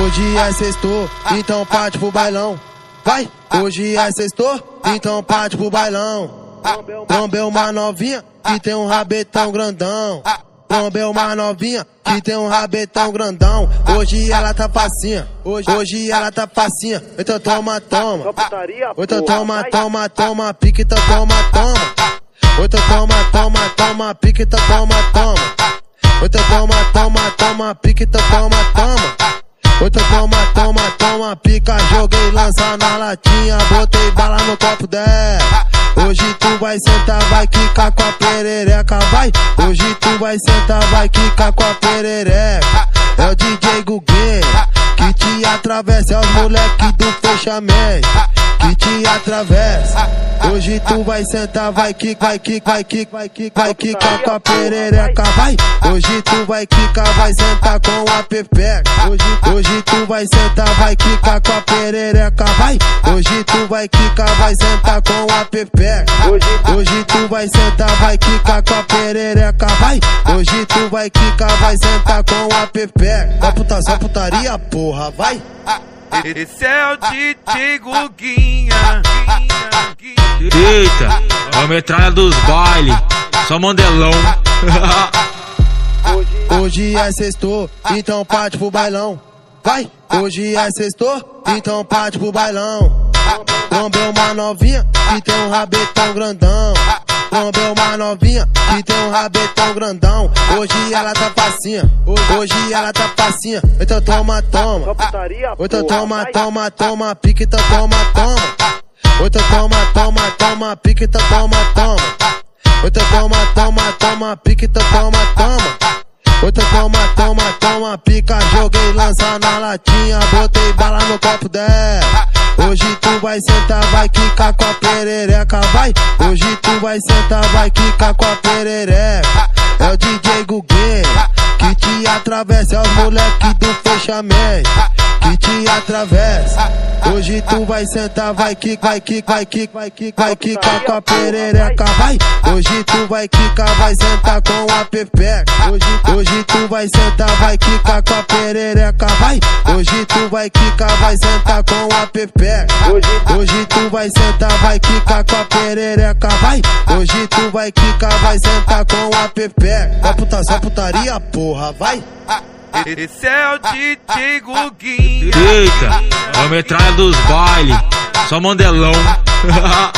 Hoje é sexto, então parte pro bailão. Vai, hoje é sexto, então parte pro bailão. Trombeu uma novinha que tem um rabetão grandão. Trombeu uma novinha que tem um rabetão grandão. Hoje ela tá facinha, hoje, hoje ela tá facinha. Então toma, toma. Então toma, toma, toma, pique, então toma, toma. Então toma, toma, toma, pique, então toma, toma. Então toma, toma, toma, pique, então toma, toma. Outra toma, toma, toma, pica, joguei lança na latinha, botei bala no copo dela. Hoje tu vai sentar, vai quicar com a perereca, vai. Hoje tu vai sentar, vai quicar com a perereca. É o DJ Guguinha que te atravessa, é os moleque do fechamento que te atravessa. Hoje tu vai sentar, vai que, vai que, vai que, vai que, vai quicar com a perereca, vai. Hoje tu vai quicar, vai sentar com a pepeca. Hoje, hoje tu vai sentar, vai quicar com a perereca, vai. Hoje tu vai quicar, vai sentar com a pepeca. Hoje tu vai sentar, vai quicar com a perereca, vai. Hoje tu vai quicar, vai sentar com a pepeca. Só puta, só putaria, porra, vai. Esse é o DJ Guguinha. Eita, é a metralha dos baile, só mandelão. Hoje é sexto, então parte pro bailão. Vai, hoje é sexto, então parte pro bailão. Trombeu uma novinha que tem um rabetão grandão. Trombeu uma novinha que tem um rabetão grandão. Hoje ela tá facinha, hoje ela tá facinha. Então toma, toma. Então toma, toma, toma, pique, então toma, toma. Então toma, toma, toma, pique, então toma, toma. Então toma, toma, toma, pique, então toma, toma. Outra toma, toma, toma, pica, joguei lança na latinha, botei bala no copo dela. Hoje tu vai sentar, vai quicar com a perereca, vai. Hoje tu vai sentar, vai quicar com a perereca. É o DJ Guguinha que te atravessa, é os moleque do fechamento que te atravessa. Hoje tu vai sentar, vai que, vai que, vai que, vai que, vai quicar com a perereca, vai. Hoje tu vai quicar, vai sentar com a pepeca. Hoje, hoje tu vai sentar, vai quicar com a perereca, vai. Hoje tu vai quicar, vai sentar com a pepeca. Hoje tu vai sentar, vai quicar com a perereca, vai. Hoje tu vai quicar, vai sentar com a pepeca. Só puta, só putaria, porra, vai. Esse é o DJ Guguinha. Eita, a metralha dos baile, só mandelão.